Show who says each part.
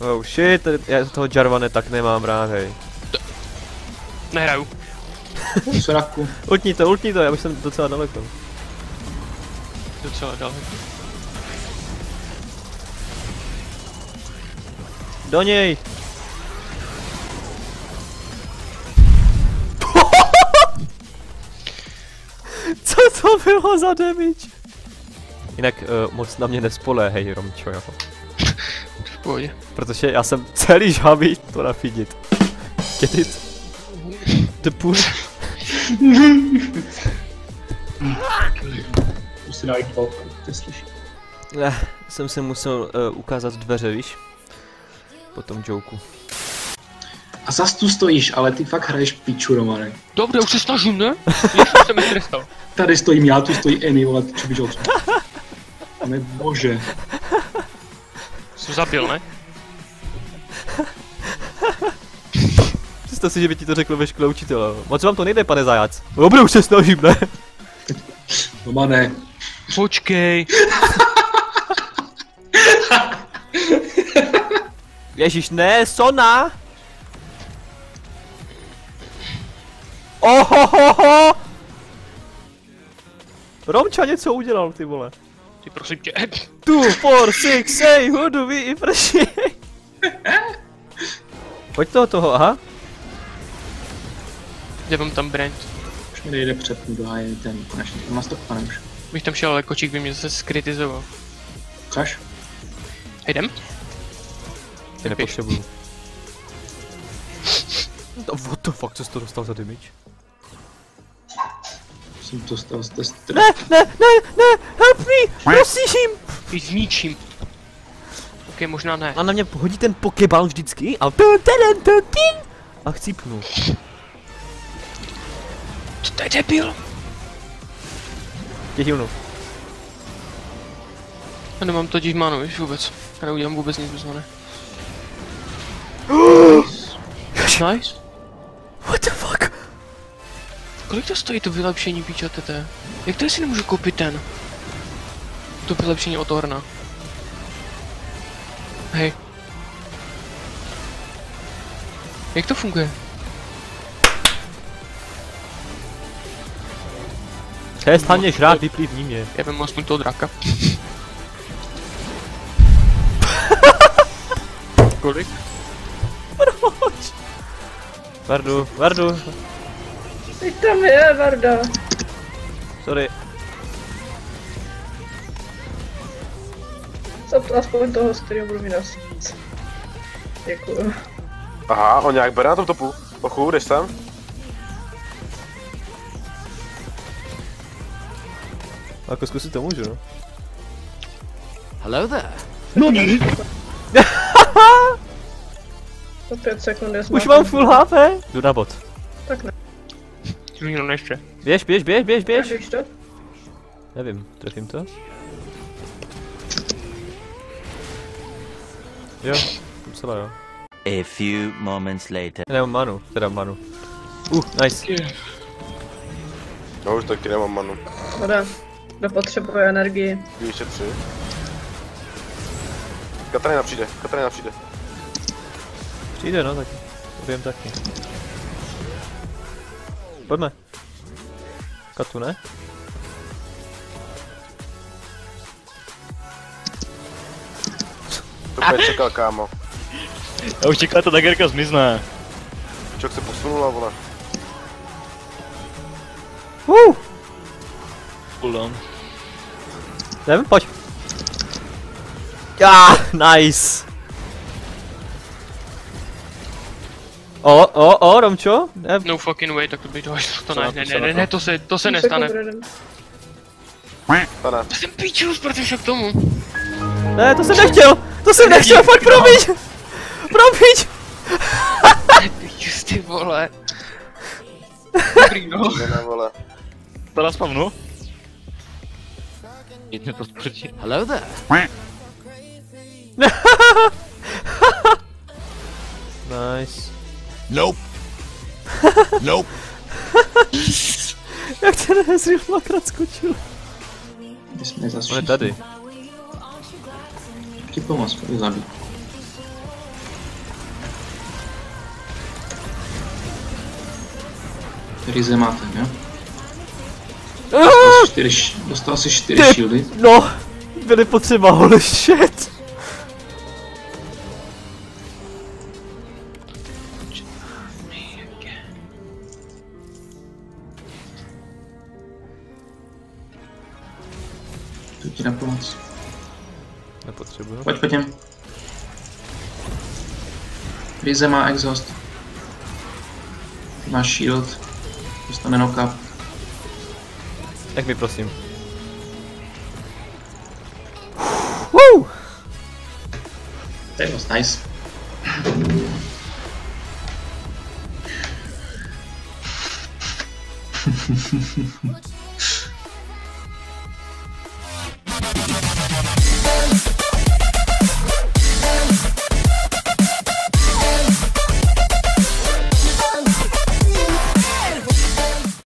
Speaker 1: Oh shit, tady- já toho Jarvane tak nemám rád, hej.
Speaker 2: Nehraju.
Speaker 3: Soraku.
Speaker 1: Ultni to, ultni to, já už jsem docela daleko.
Speaker 2: Docela daleko.
Speaker 1: Do něj! Co to bylo za damage? Jinak uh, moc na mě nespoléhej, Romčo, jako.
Speaker 2: Pohodě.
Speaker 1: Protože já jsem celý žhavý to nafidit. Get it? The pool.
Speaker 3: Už si najít.
Speaker 1: Eh, jsem si musel uh, ukázat dveře, víš? Po tom joku.
Speaker 3: A zas tu stojíš, ale ty fakt hraješ piču, Romane.
Speaker 2: Dobře, už se snažím, ne? Ještě jsem mi.
Speaker 3: Tady stojím já, tu stojí Amy, vole, čo bys Pane
Speaker 2: Jsem zabil, ne?
Speaker 1: Představ si, že by ti to řekl ve škole učitele. Moc vám to nejde, pane zajac. Dobře, už se snažím, ne?
Speaker 3: Romane.
Speaker 2: Počkej.
Speaker 1: Ježíš, ne, Sona! Ohohoho! Romča něco udělal, ty vole.
Speaker 2: Ty prosím tě.
Speaker 1: Two, four, six, say, who do we appreciate? Pojď toho toho, aha.
Speaker 2: Já mám tam brand.
Speaker 3: Už mi nejde před do háje ten konečně. Má stop, pane už.
Speaker 2: Bych tam šel, ale kočík by mě zase skritizoval.
Speaker 3: Chceš?
Speaker 2: Jdem?
Speaker 1: Tě nepotřebuju. No, what the fuck, co jsi to dostal za damage?
Speaker 3: Jsem to stal z testu.
Speaker 1: Ne, ne, ne, ne, help me, prosím!
Speaker 2: Ty zničím. Ok, možná ne.
Speaker 1: A na mě hodí ten pokeball vždycky a tu, telen, tu, tin, a chcípnu.
Speaker 2: Co to je debil?
Speaker 1: Tě hývnu.
Speaker 2: Já nemám totiž manu, víš vůbec. Já neudělám vůbec nic bez many. nice.
Speaker 1: What the fuck?
Speaker 2: Kolik to stojí to vylepšení píča tete? Jak to jestli nemůžu koupit ten? To vylepšení od Orna. Hej. Jak to funguje?
Speaker 1: Přestaň žrát, vyplivní mě.
Speaker 2: Já vím aspoň toho draka. Kolik?
Speaker 1: Vardu, Vardu,
Speaker 4: Teď tam je, Varda.
Speaker 1: sorry.
Speaker 4: Co aspoň toho, z kterého budu mít víc. Děkuju.
Speaker 5: Aha, on nějak bere na tom topu. Ochu, jdeš tam?
Speaker 1: Jako zkusit to můžu, no.
Speaker 6: Hello there.
Speaker 4: Za pět sekund je
Speaker 1: Už mám full HP? Jdu na bot.
Speaker 4: Tak ne.
Speaker 2: Už jenom ještě.
Speaker 1: Běž, běž, běž, běž, běž.
Speaker 4: Běž to?
Speaker 1: Nevím, trefím to? Jo, docela jo.
Speaker 6: A few moments later.
Speaker 1: Já nemám manu, teda manu. Uh, nice.
Speaker 5: Já už taky nemám manu.
Speaker 4: Voda. Kdo potřebuje energii.
Speaker 5: Ještě tři. Katarina přijde, Katarina přijde.
Speaker 1: Přijde no, taky. Ubijeme taky. Pojďme. Katu, ne?
Speaker 5: To úplně čekal, kámo.
Speaker 7: Já už čekal, ta dagerka zmizne.
Speaker 5: Čok se posunula, vole.
Speaker 1: Uh,
Speaker 7: Cooldown.
Speaker 1: jdem, pojď. Já, nice. O, o, o, Romčo? Ne,
Speaker 2: No fucking way, tak to by to až to ne, ne,
Speaker 7: to,
Speaker 2: ne, ne, ne,
Speaker 7: to?
Speaker 2: to se, to se nestane. Já jsem píčus, protože k tomu.
Speaker 1: ne, to jsem nechtěl, to jsem nechtěl, fakt promiň. Promiň.
Speaker 2: Píčus, ty vole. Dobrý no.
Speaker 5: Ne, ne, vole.
Speaker 7: Teda spavnu. Jedně to proti.
Speaker 6: Hello there.
Speaker 1: Nice.
Speaker 6: Nope. nope.
Speaker 1: Jak ten Hezriel dvakrát skočil. On je tady.
Speaker 3: Ti pomoz, pojď zabít. Ryze máte, jo? Ah! Dostal si čtyři, dostal jsi
Speaker 1: 4
Speaker 3: shieldy.
Speaker 1: No, byly potřeba holy shit.
Speaker 3: Jdu ti na pomoc.
Speaker 1: Nepotřebuju.
Speaker 3: Pojď po těm. Ryze má exhaust. Ty máš shield. Dostane knockup.
Speaker 1: Tak mi prosím. Woo!
Speaker 3: That was nice.